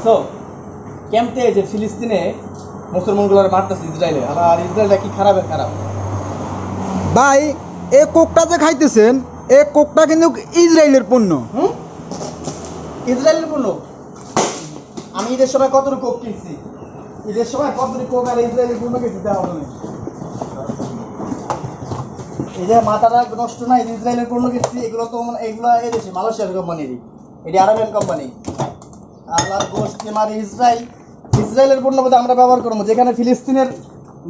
দেখছ? কেমতে যে ফিলিস্তিনে মুসলমানগুলোর মারতেছে ইসরায়েলে? আর ইসরায়েলটা কি খারাপের খারাপ? ভাই এ কোকটা যে খাইতেছেন এ কোকটা কিন্তু ইসরায়েলের পণ্য। হুম? ইসরায়েলের পণ্য? আমি ঈদের সময় কতটুকু কোক কিনছি? ঈদের সময় কতটুকু কোক আর ইসরায়েলের পণ্য কিনছি দেওয়া হবে এই যে মাথাটা নষ্ট না এই যে ইসরায়েলের পণ্য কিনছি এগুলো তো মানে এগুলো এই দেশে মালয়েশিয়ার কোম্পানিরই এটি আরবিয়ান কোম্পানি আল্লাহর গোষ্ঠী মারি ইসরায়েল ইসরায়েলের পণ্য বোধহয় আমরা ব্যবহার করব। যেখানে ফিলিস্তিনের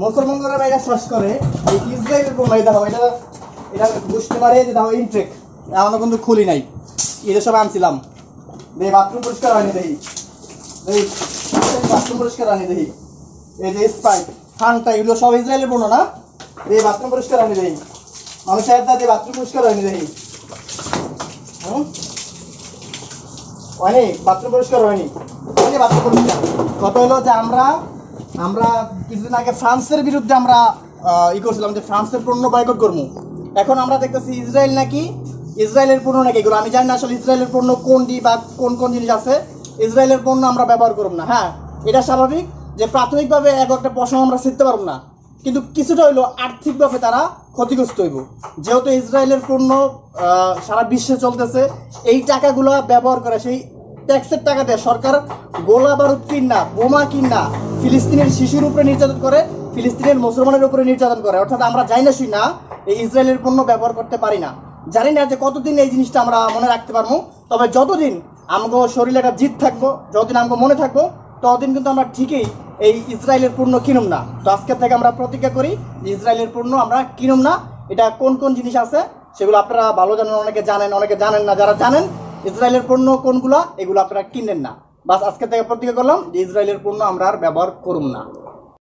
মুসলমানরা বাইরে শ্বাস করে, এই ইসরায়েলের পণ্য এটা হবে এটা এটা গোষ্ঠী মারে যে দেখো ইনট্রেক এখনও কিন্তু খুলি নাই। ঈদের সব আনছিলাম। দেখি বাথরুম পরিষ্কার হয়নি দেখি। দেখি বাথরুম পরিষ্কার হয়নি দেখি। এই যে স্প্রাইট ফান্টা এগুলো সব ইসরায়েলের পণ্য না? এই বাথরুম পরিষ্কার হয়নি দেখি। মানুষের দাদি বাথরুম পরিষ্কার হয়নি দেখি। হুম? হয়নি বাথরুম পরিষ্কার হয়নি। হয়নি বাথরুম পরিষ্কার। কত হলো যে আমরা আমরা কিছুদিন আগে ফ্রান্সের বিরুদ্ধে আমরা ই করছিলাম যে ফ্রান্সের পণ্য বয়কট করব। এখন আমরা দেখতেছি ইসরায়েল নাকি, ইসরায়েলের পণ্য নাকি এগুলো। আমি জানি না আসলে ইসরায়েলের পণ্য কোনটি বা কোন কোন জিনিস আছে। ইসরায়েলের পণ্য আমরা ব্যবহার করব না। হ্যাঁ এটা স্বাভাবিক যে প্রাথমিকভাবে এক একটা পশম আমরা শিখতে পারব না। কিন্তু কিছুটা হইল আর্থিকভাবে তারা ক্ষতিগ্রস্ত হইব। যেহেতু ইসরায়েলের পণ্য সারা বিশ্বে চলতেছে, এই টাকাগুলো ব্যবহার করে সেই ট্যাক্সের টাকা দেয় সরকার গোলা বারুদ কিনা বোমা কিনা ফিলিস্তিনের শিশুর উপরে নির্যাতন করে, ফিলিস্তিনের মুসলমানের উপরে নির্যাতন করে। অর্থাৎ আমরা যাই না শুই না, এই ইসরায়েলের পণ্য ব্যবহার করতে পারি না। জানি না যে কতদিন এই জিনিসটা আমরা মনে রাখতে পারব, তবে যতদিন আমাকে শরীরে একটা জিত থাকব, যতদিন আমাকে মনে থাকব ততদিন কিন্তু আমরা ঠিকই এই ইসরায়েলের পণ্য কিনুম না। তো আজকের থেকে আমরা প্রতিজ্ঞা করি যে ইসরায়েলের পণ্য আমরা কিনুম না। এটা কোন কোন জিনিস আছে সেগুলো আপনারা ভালো জানেন, অনেকে জানেন অনেকে জানেন না। যারা জানেন ইসরায়েলের পণ্য কোনগুলা, এগুলো আপনারা কিনেন না। বাস আজকে থেকে প্রতিজ্ঞা করলাম যে ইসরায়েলের পণ্য আমরা আর ব্যবহার করুন না।